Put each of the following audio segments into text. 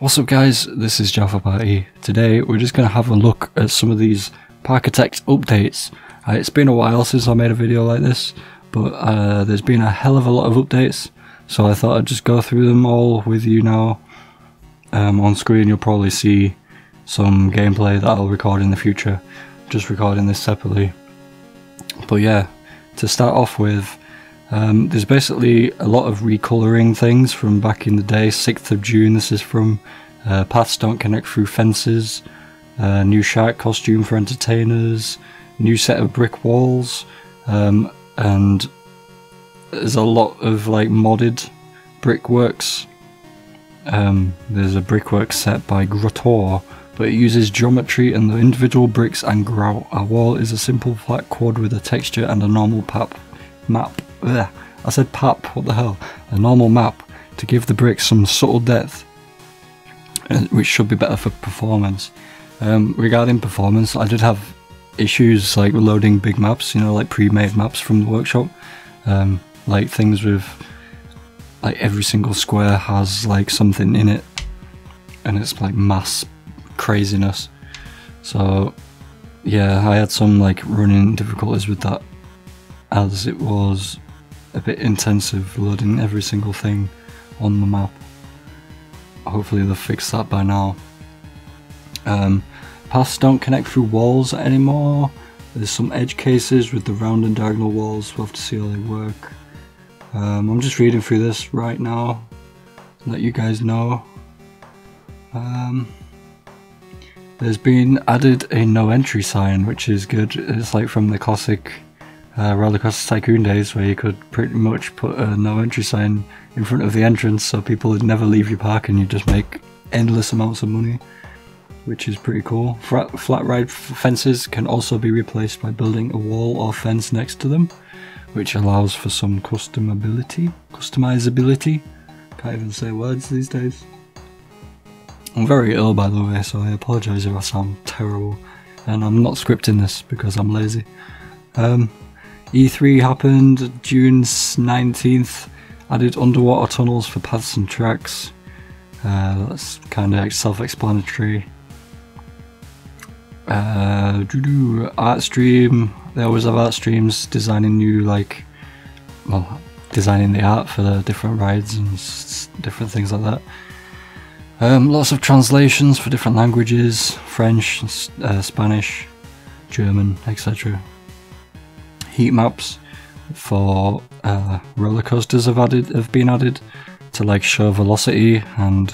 What's up guys, this is Jaffa Party. Today we're just going to have a look at some of these Parkitect updates. Uh, it's been a while since I made a video like this, but uh, there's been a hell of a lot of updates, so I thought I'd just go through them all with you now. Um, on screen you'll probably see some gameplay that I'll record in the future, just recording this separately. But yeah, to start off with, um, there's basically a lot of recoloring things from back in the day. 6th of June, this is from uh, Paths Don't Connect Through Fences, uh, new shark costume for entertainers, new set of brick walls, um, and there's a lot of like modded brickworks. Um, there's a brickwork set by Grottor, but it uses geometry and the individual bricks and grout. A wall is a simple flat quad with a texture and a normal map I said pap, what the hell? A normal map to give the bricks some subtle depth, uh, which should be better for performance. Um, regarding performance, I did have issues like loading big maps, you know, like pre-made maps from the workshop, um, like things with like every single square has like something in it, and it's like mass craziness. So yeah, I had some like running difficulties with that, as it was a bit intensive loading every single thing on the map. Hopefully they'll fix that by now. Um, paths don't connect through walls anymore. There's some edge cases with the round and diagonal walls. We'll have to see how they work. Um, I'm just reading through this right now let you guys know. Um, there's been added a no entry sign, which is good. It's like from the classic uh, Rollercoaster Tycoon days where you could pretty much put a no entry sign in front of the entrance so people would never leave your park and you just make endless amounts of money, which is pretty cool. Flat, flat ride fences can also be replaced by building a wall or fence next to them, which allows for some customability, customizability. Can't even say words these days. I'm very ill by the way, so I apologise if I sound terrible. And I'm not scripting this because I'm lazy. Um, E3 happened June 19th, added underwater tunnels for paths and tracks. Uh, that's kind of self explanatory. Uh, art stream, they always have art streams designing new, like, well, designing the art for the different rides and different things like that. Um, lots of translations for different languages French, uh, Spanish, German, etc heat maps for uh, roller coasters have added have been added to like show velocity and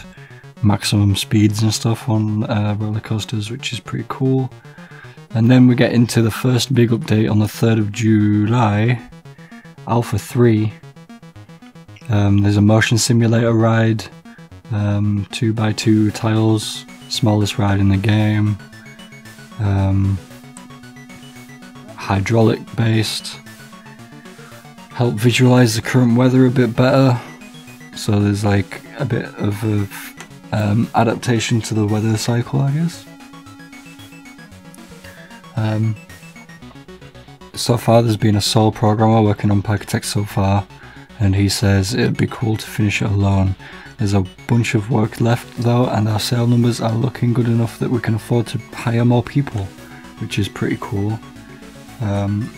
maximum speeds and stuff on uh, roller coasters, which is pretty cool. And then we get into the first big update on the 3rd of July, Alpha 3. Um, there's a motion simulator ride, um, 2x2 tiles, smallest ride in the game. Um, hydraulic based. Help visualize the current weather a bit better. So there's like a bit of um, adaptation to the weather cycle, I guess. Um, so far, there's been a sole programmer working on Parkitect so far, and he says it'd be cool to finish it alone. There's a bunch of work left though, and our sale numbers are looking good enough that we can afford to hire more people, which is pretty cool. Um,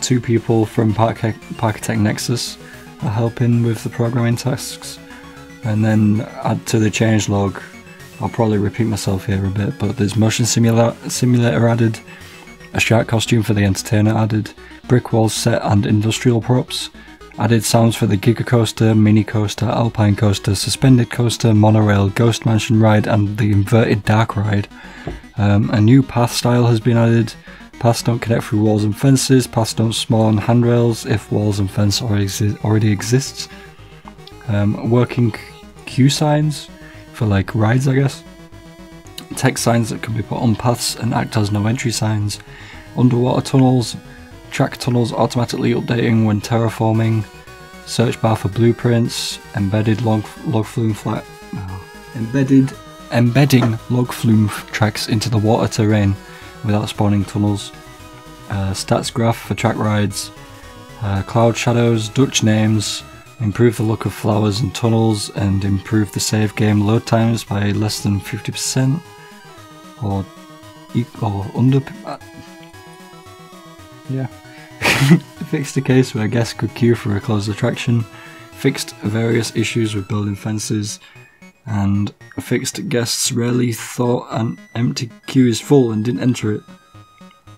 two people from Parkitect Nexus are helping with the programming tasks. And then add to the change log, I'll probably repeat myself here a bit, but there's motion simula simulator added, a shark costume for the entertainer added, brick walls set and industrial props, added sounds for the Giga Coaster, Mini Coaster, Alpine Coaster, Suspended Coaster, Monorail, Ghost Mansion Ride and the Inverted Dark Ride. Um, a new path style has been added, Paths don't connect through walls and fences. Paths don't spawn handrails if walls and fence already, exi already exists. Um, working queue signs for like rides, I guess. Text signs that can be put on paths and act as no entry signs. Underwater tunnels. Track tunnels automatically updating when terraforming. Search bar for blueprints. Embedded log, log flume flat. Oh, embedded embedding log flume tracks into the water terrain without spawning tunnels. Uh, stats graph for track rides, uh, cloud shadows, Dutch names, improve the look of flowers and tunnels, and improve the save game load times by less than 50% or, or under. Uh, yeah. fixed a case where guests could queue for a closed attraction, fixed various issues with building fences, and fixed guests rarely thought an empty queue is full and didn't enter it.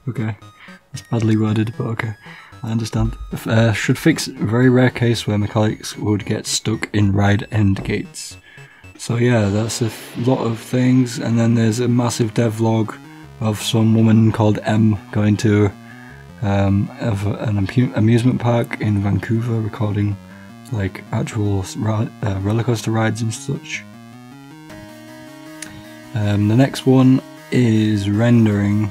Okay, it's badly worded, but okay. I understand. Uh, should fix very rare case where mechanics would get stuck in ride end gates. So yeah, that's a lot of things, and then there's a massive devlog of some woman called M going to um, an amusement park in Vancouver, recording like actual uh, roller coaster rides and such. Um, the next one is rendering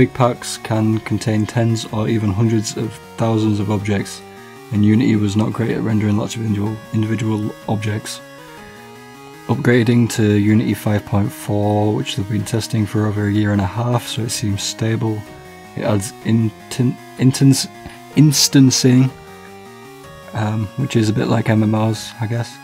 Big packs can contain tens or even hundreds of thousands of objects, and Unity was not great at rendering lots of individual, individual objects. Upgrading to Unity 5.4, which they've been testing for over a year and a half, so it seems stable. It adds instance, instancing, um, which is a bit like MMOs, I guess.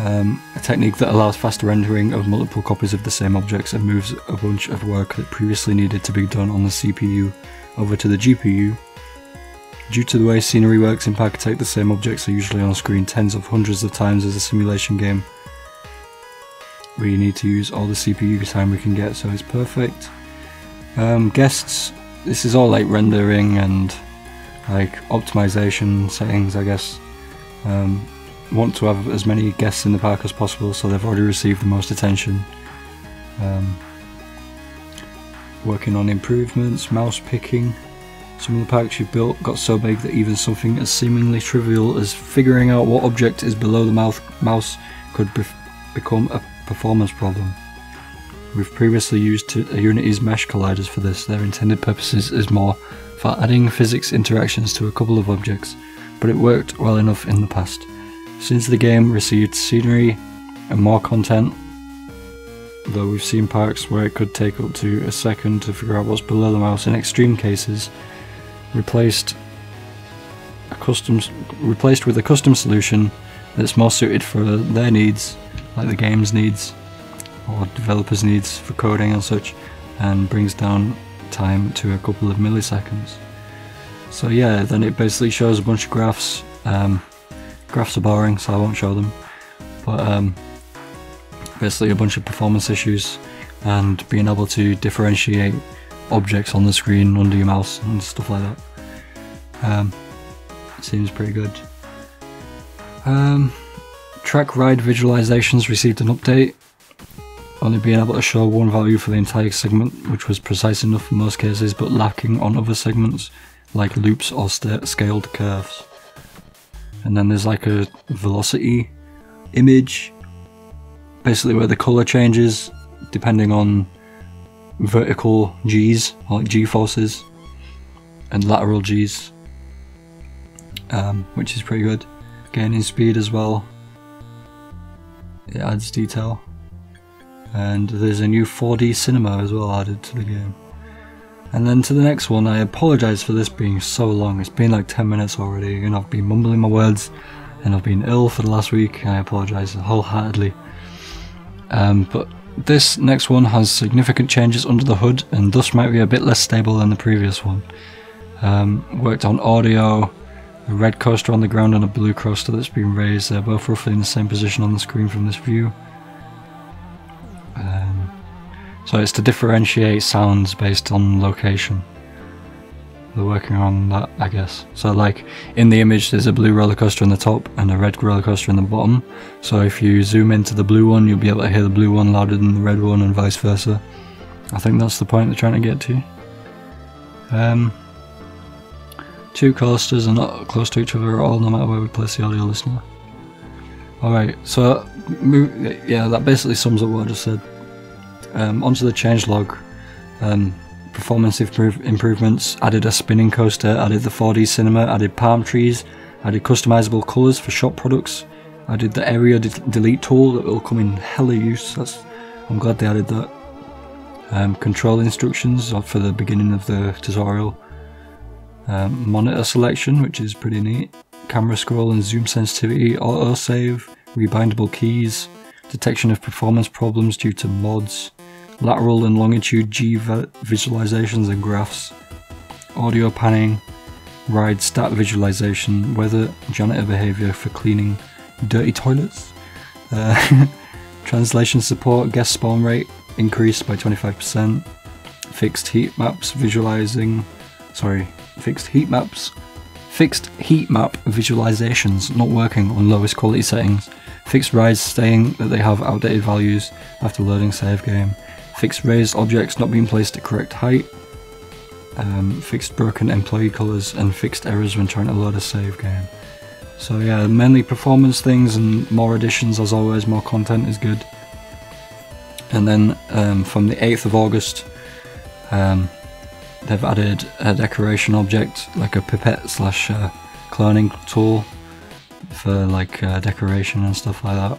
Um, a technique that allows faster rendering of multiple copies of the same objects and moves a bunch of work that previously needed to be done on the CPU over to the GPU. Due to the way scenery works in Parkitect, the same objects are usually on screen tens of hundreds of times as a simulation game. We need to use all the CPU time we can get, so it's perfect. Um, guests, this is all like rendering and like optimization settings, I guess. Um, want to have as many guests in the park as possible, so they've already received the most attention. Um, working on improvements, mouse picking. Some of the parks you've built got so big that even something as seemingly trivial as figuring out what object is below the mouth, mouse could be become a performance problem. We've previously used Unity's mesh colliders for this. Their intended purposes is more for adding physics interactions to a couple of objects, but it worked well enough in the past. Since the game received scenery and more content, though we've seen parks where it could take up to a second to figure out what's below the mouse in extreme cases, replaced a custom replaced with a custom solution that's more suited for their needs, like the game's needs or developers' needs for coding and such, and brings down time to a couple of milliseconds. So yeah, then it basically shows a bunch of graphs um, Graphs are boring, so I won't show them. But um, basically a bunch of performance issues and being able to differentiate objects on the screen under your mouse and stuff like that. Um, seems pretty good. Um, track ride visualizations received an update, only being able to show one value for the entire segment, which was precise enough in most cases, but lacking on other segments like loops or scaled curves and then there's like a velocity image basically where the color changes depending on vertical g's like g forces and lateral g's um, which is pretty good. Gaining speed as well. It adds detail. And there's a new 4d cinema as well added to the game and then to the next one, I apologise for this being so long. It's been like 10 minutes already, and I've been mumbling my words, and I've been ill for the last week. I apologise wholeheartedly. Um, but this next one has significant changes under the hood, and thus might be a bit less stable than the previous one. Um, worked on audio, a red coaster on the ground and a blue coaster that's been raised. They're both roughly in the same position on the screen from this view. So it's to differentiate sounds based on location. They're working on that, I guess. So like in the image there's a blue roller coaster in the top and a red roller coaster in the bottom. So if you zoom into the blue one, you'll be able to hear the blue one louder than the red one and vice versa. I think that's the point they're trying to get to. Um, two coasters are not close to each other at all, no matter where we place the audio listener. Alright, so yeah, that basically sums up what I just said. Um, onto the changelog. Um, performance improve improvements, added a spinning coaster, added the 4D cinema, added palm trees, added customizable colours for shop products, added the area de delete tool that will come in hella use. That's, I'm glad they added that. Um, control instructions for the beginning of the tutorial. Um, monitor selection, which is pretty neat. camera scroll and zoom sensitivity, autosave, rebindable keys, detection of performance problems due to mods, lateral and longitude G visualizations and graphs, audio panning, ride stat visualization, weather, janitor behavior for cleaning dirty toilets, uh, translation support, guest spawn rate increased by 25%, fixed heat maps visualizing, sorry, fixed heat maps, fixed heat map visualizations not working on lowest quality settings, fixed rides saying that they have outdated values after loading save game, fixed raised objects not being placed at correct height, um, fixed broken employee colours and fixed errors when trying to load a save game. So yeah, mainly performance things and more additions as always, more content is good. And then um, from the 8th of August, um, they've added a decoration object, like a pipette slash uh, cloning tool for like uh, decoration and stuff like that.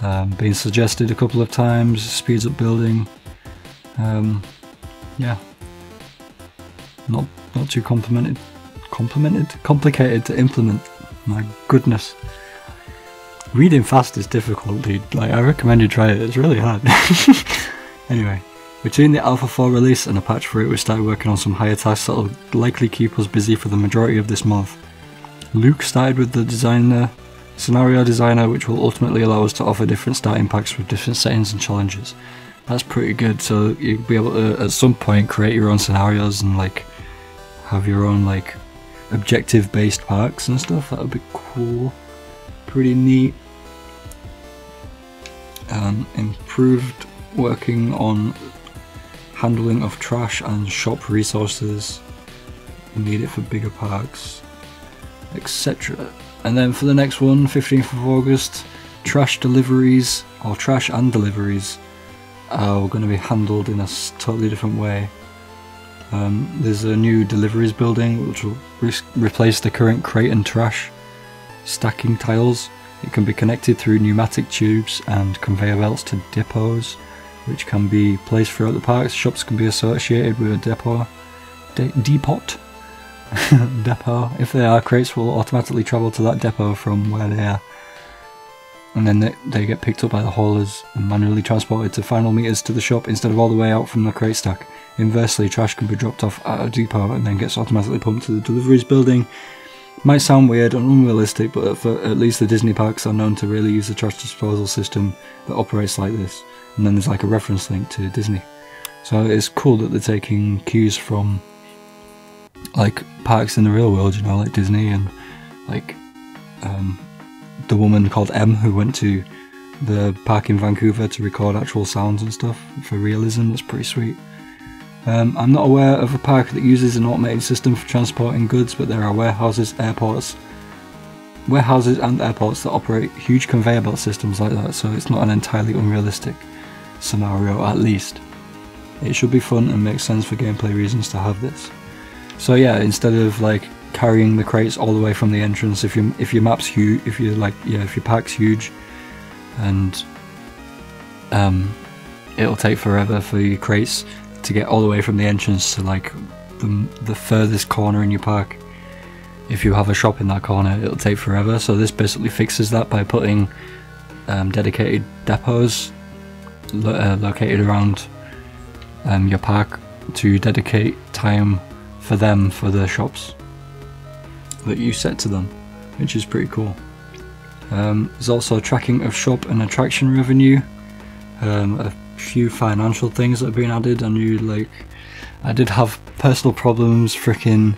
Um, been suggested a couple of times, speeds up building. Um, yeah, not not too complimented, complimented, complicated to implement. My goodness. Reading fast is difficult, dude. Like, I recommend you try it, it's really hard. anyway, between the Alpha 4 release and a patch for it, we started working on some higher tasks that'll likely keep us busy for the majority of this month. Luke started with the designer, scenario designer, which will ultimately allow us to offer different starting packs with different settings and challenges. That's pretty good, so you'll be able to, at some point, create your own scenarios and, like, have your own, like, objective based parks and stuff. That would be cool. Pretty neat. Um, improved working on handling of trash and shop resources. You need it for bigger parks, etc. And then for the next one, 15th of August, trash deliveries or trash and deliveries are going to be handled in a totally different way. Um, there's a new deliveries building which will re replace the current crate and trash stacking tiles. It can be connected through pneumatic tubes and conveyor belts to depots, which can be placed throughout the parks. Shops can be associated with a depot, de depot, depot. If they are, crates will automatically travel to that depot from where they are and then they, they get picked up by the haulers and manually transported to final meters to the shop instead of all the way out from the crate stack. Inversely, trash can be dropped off at a depot and then gets automatically pumped to the deliveries building. Might sound weird and unrealistic, but for at least the Disney parks are known to really use a trash disposal system that operates like this. And then there's like a reference link to Disney. So it's cool that they're taking cues from like parks in the real world, you know, like Disney and like um, the woman called M who went to the park in Vancouver to record actual sounds and stuff for realism. That's pretty sweet. Um, I'm not aware of a park that uses an automated system for transporting goods, but there are warehouses, airports, warehouses and airports that operate huge conveyor belt systems like that, so it's not an entirely unrealistic scenario at least. It should be fun and make sense for gameplay reasons to have this. So yeah, instead of like carrying the crates all the way from the entrance. If your if your map's huge, if you like, yeah, if your pack's huge, and um, it'll take forever for your crates to get all the way from the entrance to like the the furthest corner in your park. If you have a shop in that corner, it'll take forever. So this basically fixes that by putting um, dedicated depots lo uh, located around um, your park to dedicate time for them for the shops that you set to them, which is pretty cool. Um, there's also tracking of shop and attraction revenue, um, a few financial things that have been added. I knew like I did have personal problems freaking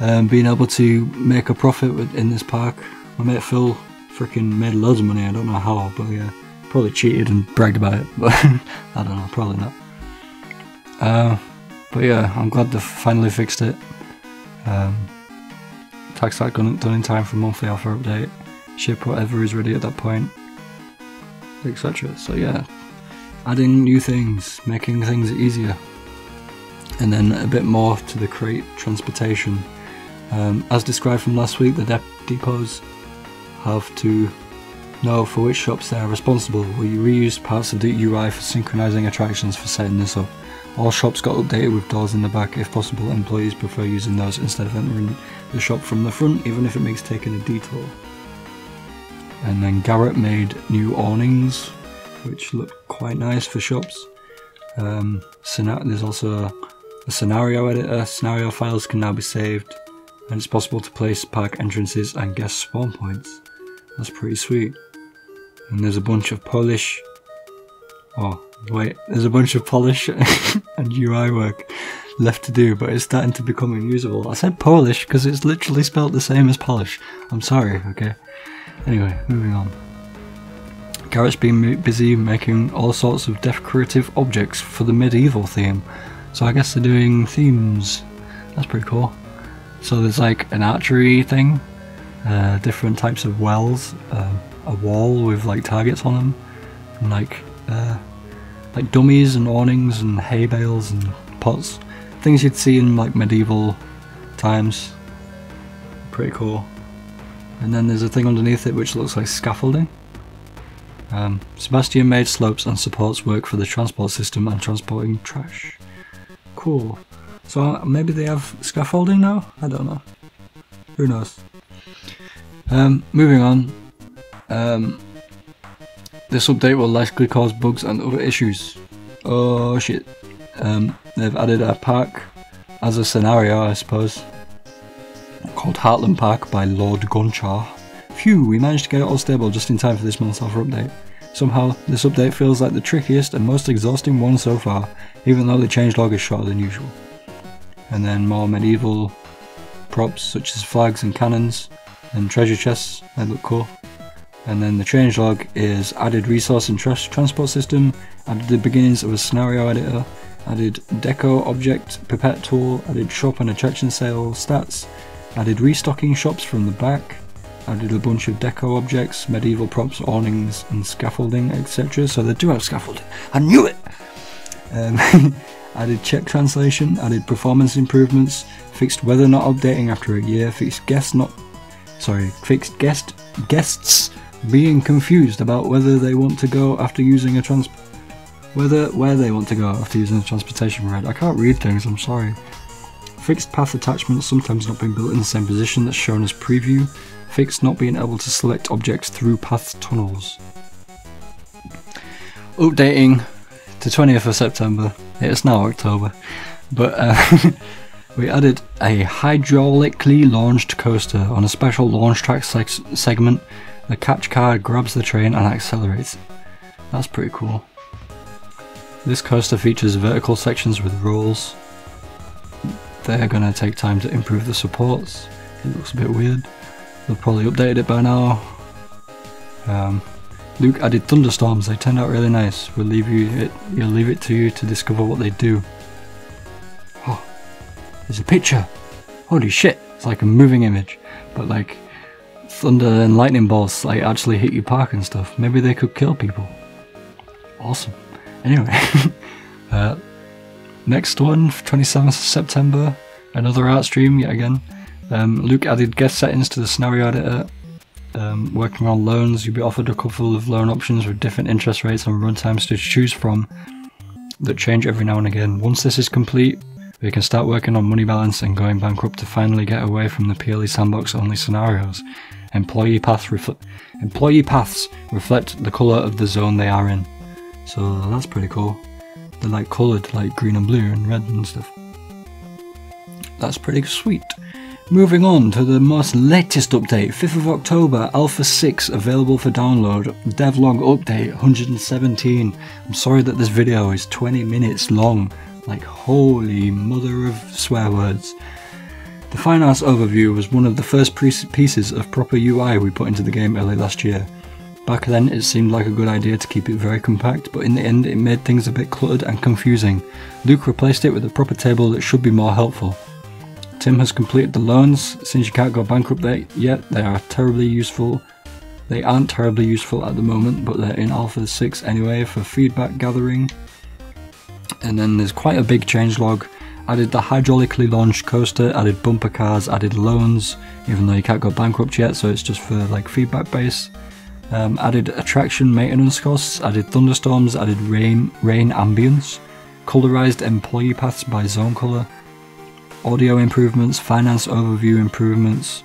um, being able to make a profit in this park. My mate Phil freaking made loads of money. I don't know how, but yeah, probably cheated and bragged about it. But I don't know, probably not. Uh, but yeah, I'm glad they finally fixed it. Um, tax that done in time for monthly offer update, ship whatever is ready at that point, etc. So yeah, adding new things, making things easier, and then a bit more to the crate transportation. Um, as described from last week, the depots have to know for which shops they are responsible. We reused parts of the UI for synchronizing attractions for setting this up. All shops got updated with doors in the back. If possible, employees prefer using those instead of entering the shop from the front, even if it makes taking a detour. And then Garrett made new awnings, which look quite nice for shops. Um, there's also a, scenario editor. Scenario files can now be saved, and it's possible to place park entrances and guest spawn points. That's pretty sweet. And there's a bunch of Polish. Oh, wait, there's a bunch of polish and UI work left to do, but it's starting to become unusable. I said Polish because it's literally spelled the same as Polish. I'm sorry, okay? Anyway, moving on. Garrett's been busy making all sorts of decorative objects for the medieval theme. So I guess they're doing themes. That's pretty cool. So there's like an archery thing, uh, different types of wells, uh, a wall with like targets on them, and like uh, like dummies and awnings and hay bales and pots, things you'd see in like medieval times. Pretty cool. And then there's a thing underneath it which looks like scaffolding. Um, Sebastian made slopes and supports work for the transport system and transporting trash. Cool. So uh, maybe they have scaffolding now? I don't know. Who knows? Um, moving on. Um, this update will likely cause bugs and other issues. Oh shit. Um, they've added a park as a scenario, I suppose, called Heartland Park by Lord Gonchar. Phew, we managed to get it all stable just in time for this month's offer update. Somehow, this update feels like the trickiest and most exhausting one so far, even though the changelog is shorter than usual. And then more medieval props such as flags and cannons and treasure chests, they look cool. And then the changelog is added resource and transport system, added the beginnings of a scenario editor, added deco object pipette tool, added shop and attraction sale stats, added restocking shops from the back, added a bunch of deco objects, medieval props, awnings and scaffolding etc. So they do have scaffolding. I knew it! Um, added check translation, added performance improvements, fixed weather not updating after a year, fixed guest not sorry, fixed guest guests being confused about whether they want to go after using a trans whether where they want to go after using a transportation ride. I can't read things, I'm sorry. Fixed path attachments sometimes not being built in the same position that's shown as preview. Fixed not being able to select objects through path tunnels. Updating to 20th of September. It's now October. But uh, we added a hydraulically launched coaster on a special launch track segment the catch car grabs the train and accelerates. That's pretty cool. This coaster features vertical sections with rolls. They're gonna take time to improve the supports. It looks a bit weird. They've probably updated it by now. Um, Luke added thunderstorms. They turned out really nice. We'll leave you it. You'll leave it to you to discover what they do. Oh, there's a picture. Holy shit! It's like a moving image, but like thunder and lightning bolts like actually hit your park and stuff. Maybe they could kill people. Awesome. Anyway, uh, next one, 27th September, another art stream yet again. Um, Luke added guest settings to the scenario editor. Um, working on loans, you'll be offered a couple of loan options with different interest rates and runtimes to choose from that change every now and again. Once this is complete, we can start working on money balance and going bankrupt to finally get away from the purely sandbox only scenarios. Employee, path employee paths reflect the colour of the zone they are in. So that's pretty cool. They're like coloured like green and blue and red and stuff. That's pretty sweet. Moving on to the most latest update, 5th of October, Alpha 6 available for download, devlog update 117. I'm sorry that this video is 20 minutes long, like holy mother of swear words. The finance overview was one of the first pieces of proper UI we put into the game early last year. Back then it seemed like a good idea to keep it very compact, but in the end it made things a bit cluttered and confusing. Luke replaced it with a proper table that should be more helpful. Tim has completed the loans, since you can't go bankrupt yet, they are terribly useful. They aren't terribly useful at the moment, but they're in Alpha 6 anyway for feedback gathering. And then there's quite a big changelog Added the hydraulically launched coaster, added bumper cars, added loans, even though you can't go bankrupt yet, so it's just for like feedback base. Um, added attraction maintenance costs, added thunderstorms, added rain rain ambience, colorized employee paths by zone color, audio improvements, finance overview improvements,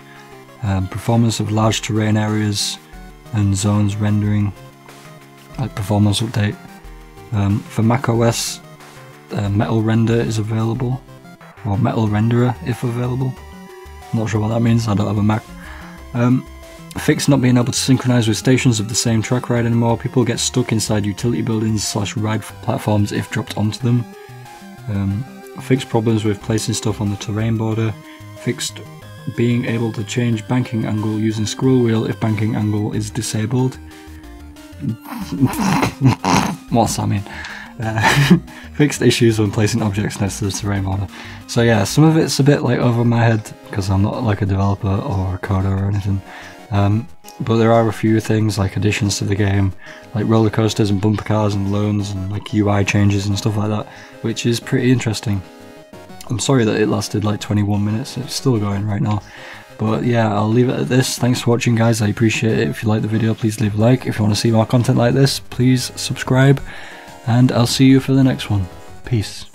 um, performance of large terrain areas and zones rendering, like performance update. Um, for macOS, uh, Metal Render is available, or Metal Renderer if available. I'm not sure what that means, I don't have a Mac. Um, fix not being able to synchronize with stations of the same track ride anymore. People get stuck inside utility buildings slash ride platforms if dropped onto them. Um, fixed problems with placing stuff on the terrain border. Fixed being able to change banking angle using scroll wheel if banking angle is disabled. What's that mean? Fixed issues when placing objects next to the terrain model. So yeah, some of it's a bit like over my head because I'm not like a developer or a coder or anything. Um, but there are a few things like additions to the game, like roller coasters and bumper cars and loans and like UI changes and stuff like that, which is pretty interesting. I'm sorry that it lasted like 21 minutes, it's still going right now. But yeah, I'll leave it at this. Thanks for watching guys, I appreciate it. If you like the video, please leave a like. If you want to see more content like this, please subscribe. And I'll see you for the next one. Peace.